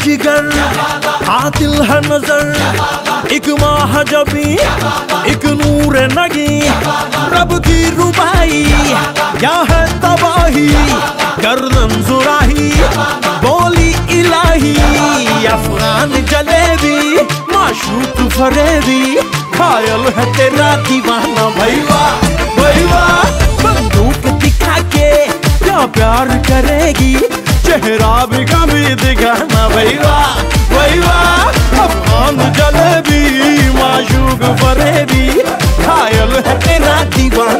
जिगर। आतिल है नज़र। एक माह जबी, एक नूर नगी। रब की रुबाई क्या है तबाही। गर्दन जुराही बोली इलाही। अफगान जलेबी, माशूक फरेबी। खायल है तेरा दीवाना। भैया भैया, बंदूक दिखा के, क्या प्यार करेगी? चेहरा भी कभी दिखाना भैया भैया। अफगान जलेबी माशूक फरेबी खायल है तेरा दीवाना।